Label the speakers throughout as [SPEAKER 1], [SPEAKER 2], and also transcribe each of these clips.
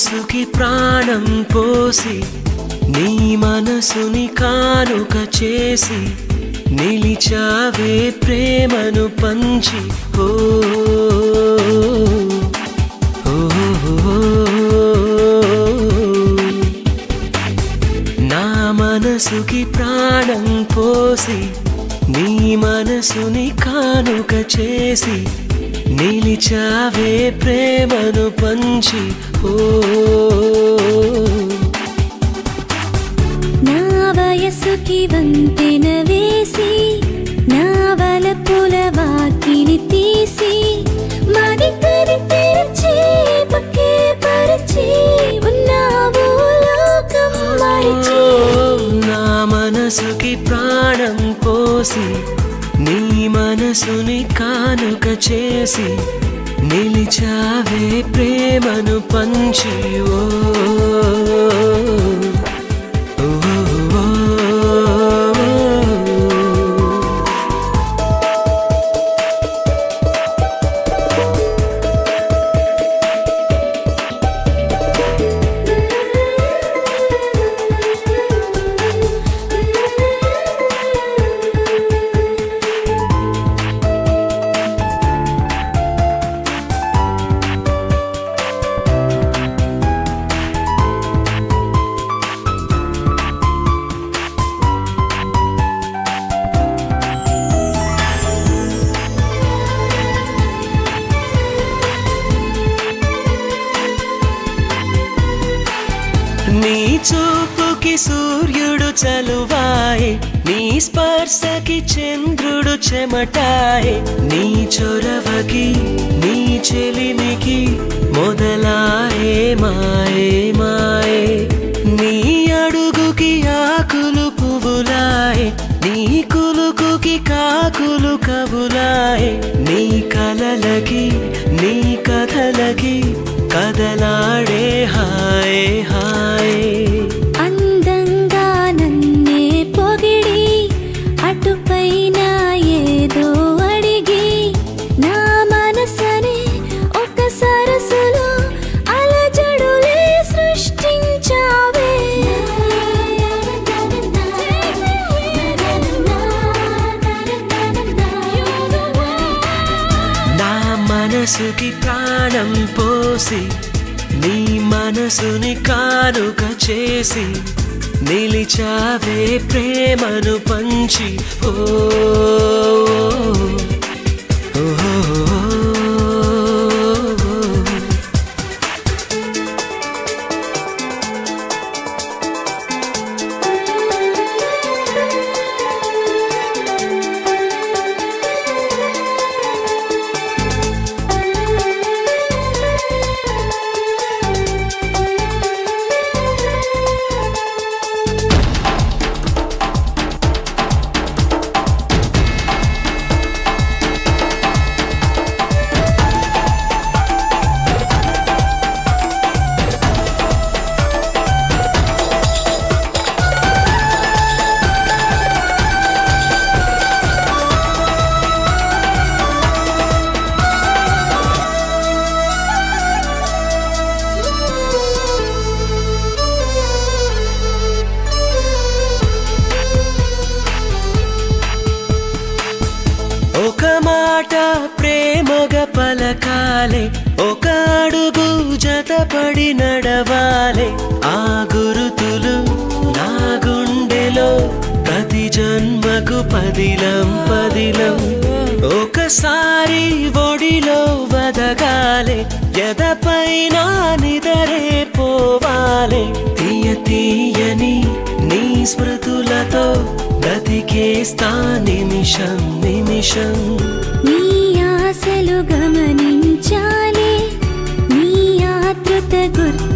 [SPEAKER 1] మనసుకి ప్రాణం పోసి నీ మనసుని కానుక చేసి నిలిచావే ప్రేమను పంచి ఓ నా మనసుకి ప్రాణం పోసి నీ మనసుని కానుక చేసి నిలిచావే ప్రేమను పంచి ఓ.
[SPEAKER 2] నా వయసుకి వంతెన వేసి నా వలపుల వాకిలి తీసి మది తరి తెరచి పక్కే పరిచి ఉన్నావు లోకం మరిచి.
[SPEAKER 1] నా మనసుకి ప్రాణం పోసి నీ మనసుని కానుక చేసి నిలిచావే ప్రేమను పంచి ఓ నీ చూపుకి సూర్యుడు చలువాయే నీ స్పర్శకి చంద్రుడు చెమటాయే. నీ చొరవకి నీ చెలిమికి మొదలాయే మాయే మా మనసుకి ప్రాణం పోసి నీ మనసుని కానుక చేసి నిలిచావే ప్రేమను పంచి ఓ పలకాలే ఒక అడుగు జతపడి నడవాలే. ఆ గురుతులు నా గుండెలో ప్రతి జన్మకు పదిలం పదిలం. ఒకసారి ఒడిలో వదగాలే ఎదపైన నిదరే పోవాలే. తీయ తీయని నీ స్మృతులతో బ్రతికేస్తా నిమిషం నిమిషం.
[SPEAKER 2] ఆశలు గమనించాలి. నీ ఆతృత గుర్తు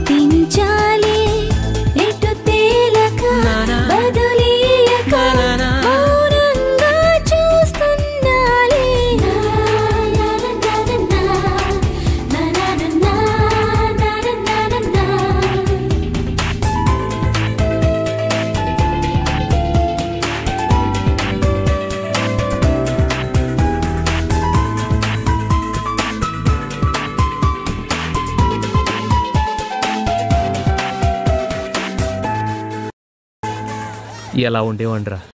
[SPEAKER 3] ఎలా ఉండేవాడిరా?